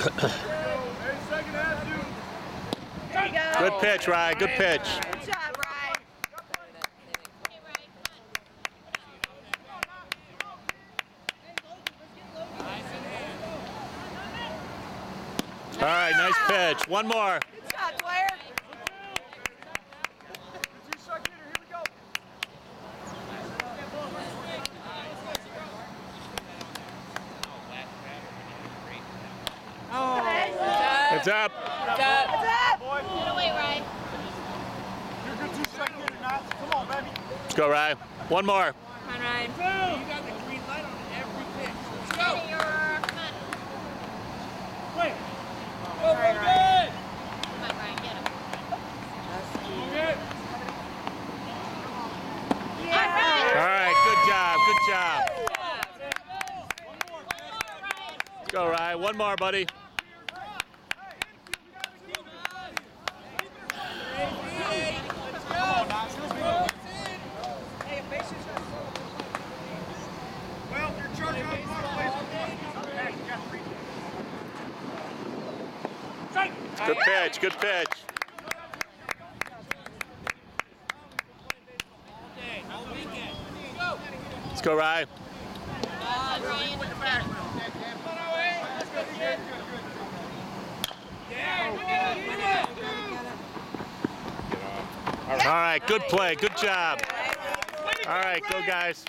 There you go. Good pitch, Ryan. Good pitch. Good job, Ryan. All right, nice pitch. One more. Good shot, player. It's up. What's up? Get away, Ryan. Let's go, Ryan. One more. Come on, Ryan. Get your, come on. All right, Ryan. Come on, Ryan, get him. Yeah. All right, good job. Good job. Let's go, Ryan. One more, buddy. Good pitch. Good pitch. Let's go, Ryan. All right, good play. Good job. All right, go, guys.